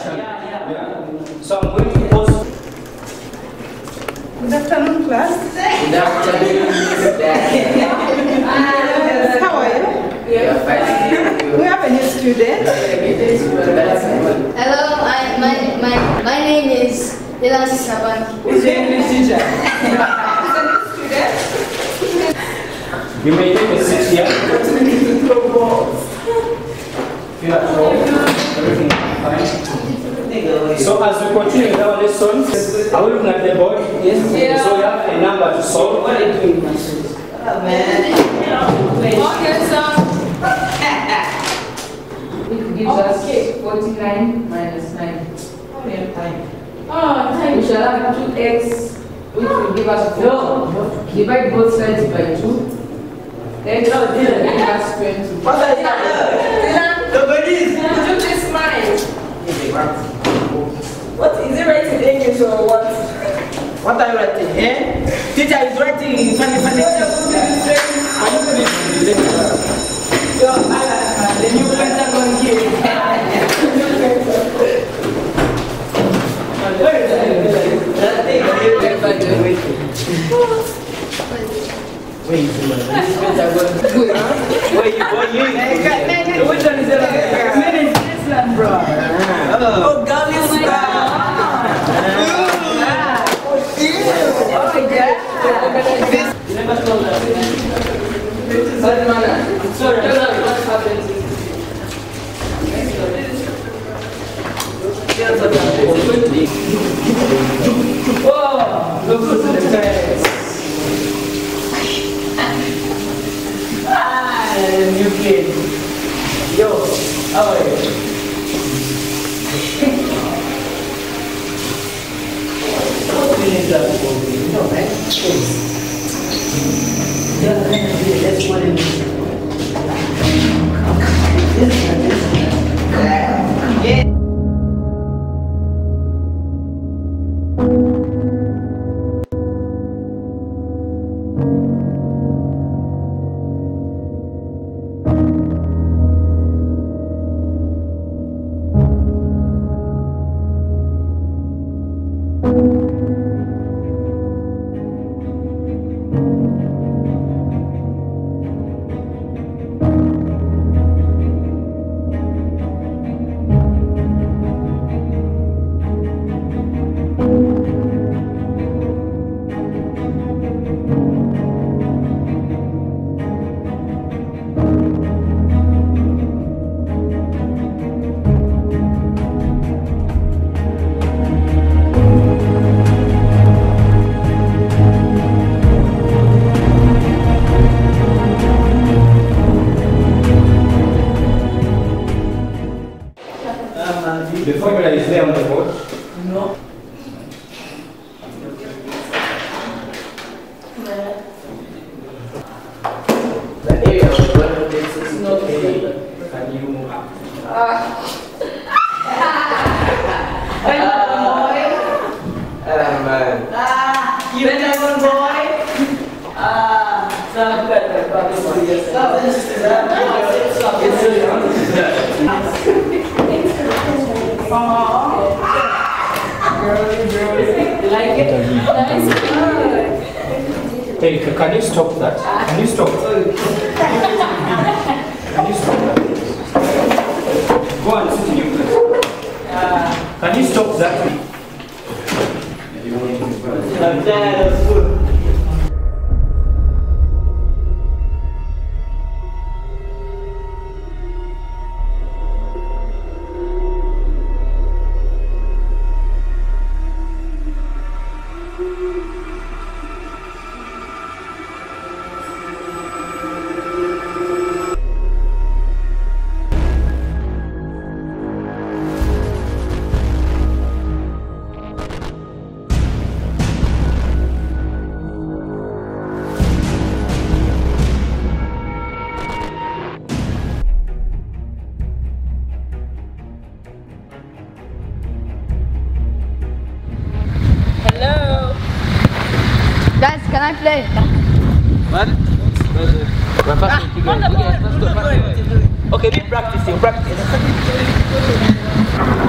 Yeah, yeah. yeah. So I'm going to post. Good afternoon, class. Good afternoon, uh, How are you? We have a new student. Hello, I, my, my, my name is Ilan Sabanki. Who's your English teacher? You may take a seat. You have to everything fine. So as we continue with our lessons, are we looking at the board? Yes. So you have a number to solve. What are you doing, my students? Okay, so. It gives us 49 minus 9. Oh, time. We shall have 2x, which will give us 4. Divide both sides by 2. Then give us 20. What are you Nobody Do this mind. What is it writing in English or what? What are you writing? Eh? Teacher is writing in funny funny Yo, I the new Pentagon here. Yo, how are you? Know, right? Yeah, that's what it is. Yeah. Hey, can you stop that? Can you stop? Can you stop that? Go and sit in your place. Can you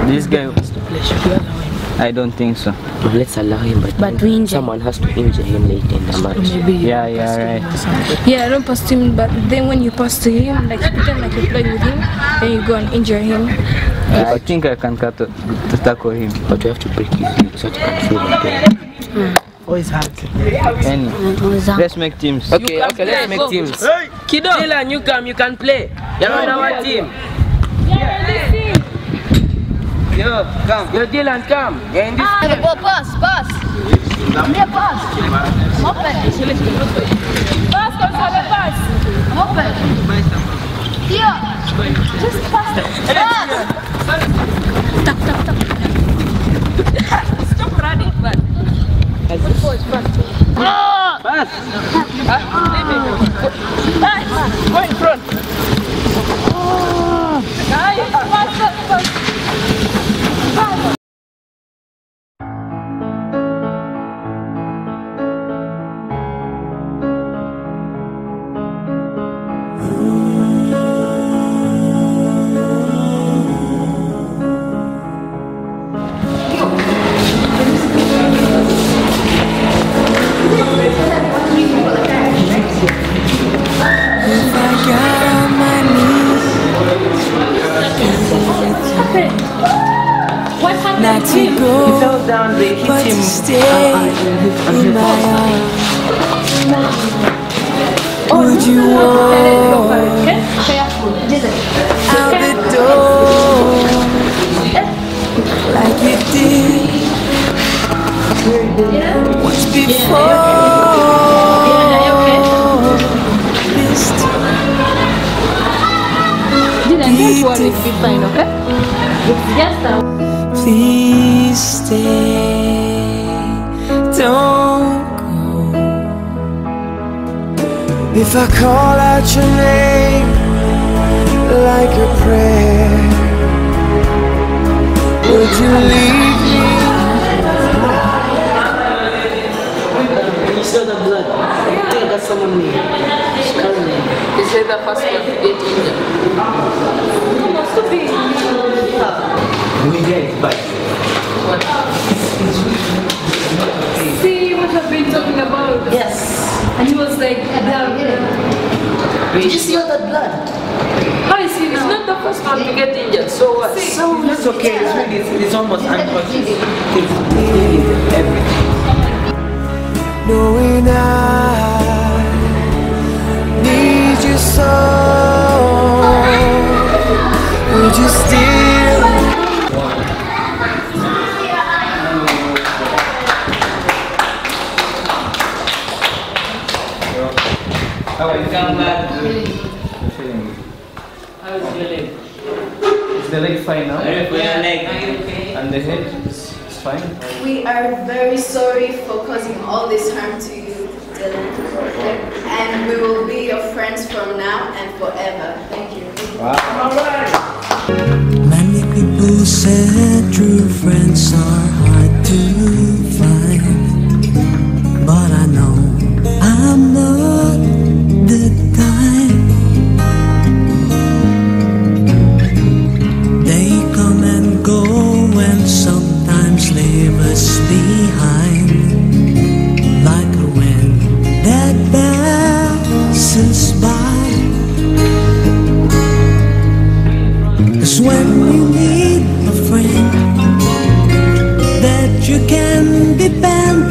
This guy. I don't think so. Well, let's allow him, but, But we injure- someone has to injure him late in the match. Maybe you Yeah, yeah, right. Yeah, I don't pass to him, but then when you pass to him, like pretend like you're playing with him, then you go and injure him. I think I can cut to, to tackle him. But you have to break his leg so that you can feel the pain. Hmm. Any. Let's make teams. Okay, okay, let's make teams. Kido. Dylan, you come, you can play. You're on our team. Yo, come. Yo, Dylan, come. You're in this. ah, Have a ball, pass, pass. Yeah, pass. I'm open. Pass, Gonzalo, pass. I'm open. Theo, just pass. Pass. Go in Not to go, down, but to him. stay in my arms. Would you walk out the door like you did once before? This Dylan, don't worry, it'll be fine, okay? It's just a Please stay, don't go. If I call out your name like a prayer, would you leave me? You saw the blood. I think that's someone new. He said the first one to get injured. See what I've been talking about? Yes. And he was like, down. Did you see all that blood? How is he now? Not the first one to get injured, so what? So It's okay, it's, really, it's, it's almost unconscious. Knowing I need you so, would you still? How are you feeling? How's your leg? Is the leg fine now? leg. And the head is is fine? We are very sorry for causing all this harm to you, Dylan. And we will be your friends from now and forever. Thank you. All right. Many people said true friends are hard to can depend,